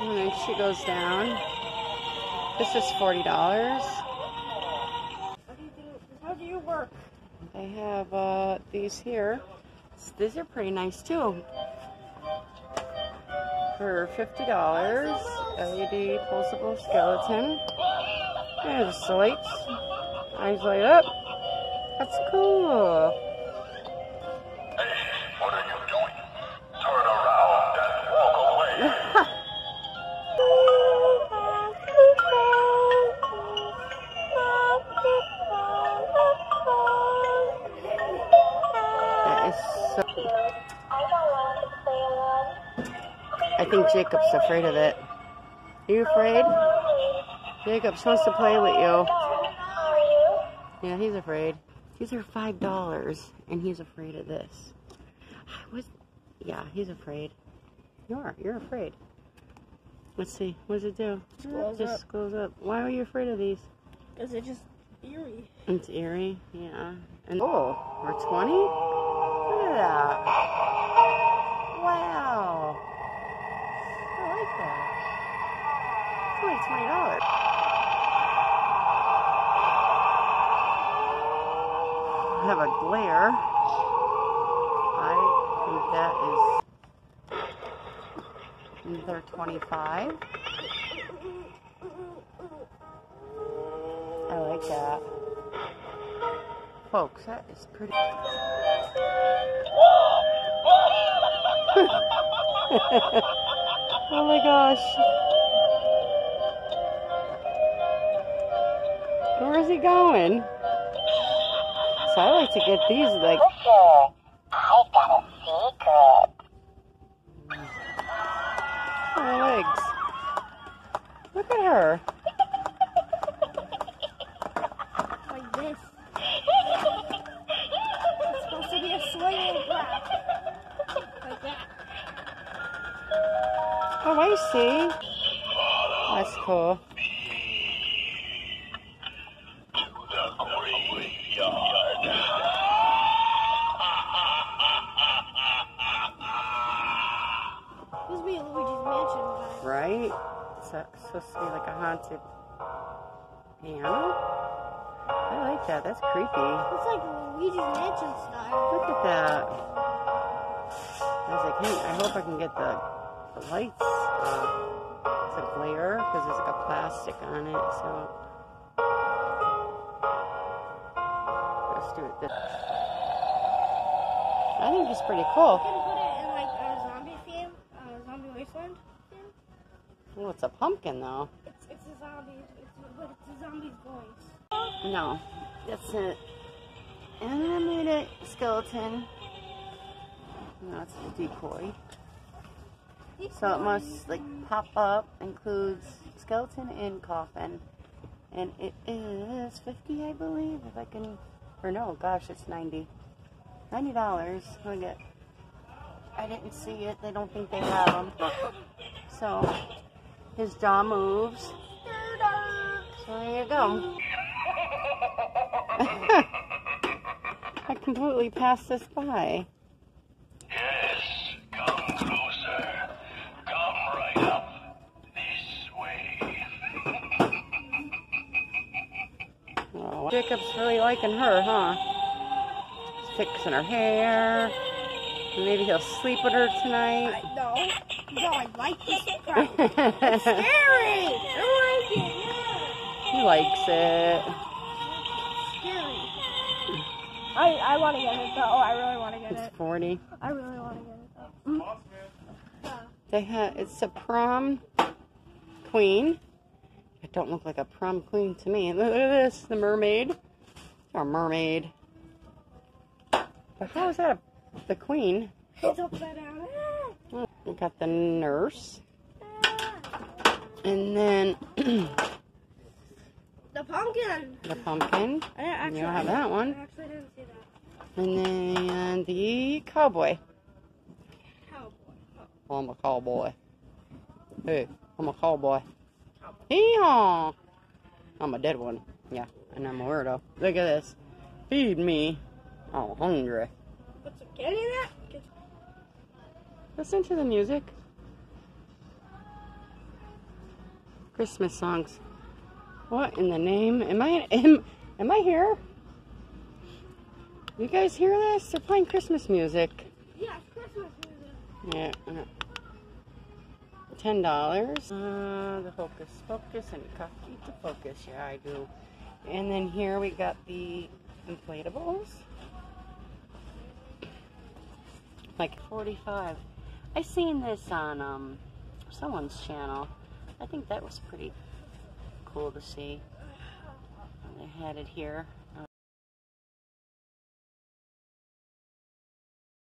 it goes down. This is $40. How do you do? How do you work? They have uh, these here. These are pretty nice too. For $50, LED poseable skeleton. There's the lights. Eyes light up. That's cool. I think Jacob's afraid of it. Are you afraid? Jacobs wants to play with you. Yeah, he's afraid. These are five dollars, and he's afraid of this. I was, yeah, he's afraid. You are. You're afraid. Let's see. What does it do? It just up. scrolls up. Why are you afraid of these? Because it's just eerie. It's eerie. Yeah. And oh, we're twenty. Look at that. Wow. I like that. It's only twenty dollars. Have a glare. I think that is. They're twenty-five. I like that. Folks, that is pretty. oh my gosh. Where is he going? So I like to get these like Okay. I got a secret. her legs. Look at her. Like this. It's supposed to be a swinging grab. Like that. Oh, I see. That's cool. Supposed to be like a haunted piano. I like that. That's creepy. It's like Luigi's Mansion style. Look at that. I was like, hey, I hope I can get the, the lights. Uh, it's a glare because there's like a plastic on it. So let's do it. This. I think it's pretty cool. can put it in like a zombie theme, a zombie wasteland theme. Well, it's a pumpkin though. It's, it's a zombie, it's, but it's a zombie's voice. No, that's it. Animated skeleton. No, it's a decoy. So it must like pop up, includes skeleton and coffin. And it is 50 I believe, if I can, or no, gosh, it's 90. $90. I get, I didn't see it, they don't think they have them. So, his jaw moves. So there you go. I completely passed this by. Yes, come closer. Come right up this way. Oh, Jacob's really liking her, huh? He's fixing her hair. Maybe he'll sleep with her tonight. No, no, I like this crap. It's scary. I like it. he likes it. Yeah. Scary. I I want to get it though. I really want to get It's it. 40. I really want to get it though. Mm. They have it's a prom queen. It don't look like a prom queen to me. Look at this, the mermaid. A mermaid. But how is that a, the queen? It's upside down. Ah, Oh, we got the nurse. And then The pumpkin. the pumpkin. I actually, You don't have that one. I actually didn't see that. And then the cowboy. Cowboy. Oh, I'm a cowboy. Hey, I'm a cowboy. Hee-haw. I'm a dead one. Yeah, and I'm a weirdo. Look at this. Feed me. I'm hungry. Put some candy in that. Listen to the music. Christmas songs. What in the name? Am I am, am I here? You guys hear this? They're playing Christmas music. Yeah, Christmas music. Yeah. uh, Ten dollars. Uh, the Hocus Pocus and to Focus. Yeah, I do. And then here we got the inflatables. Like forty-five. I seen this on um someone's channel. I think that was pretty cool to see. They had it here.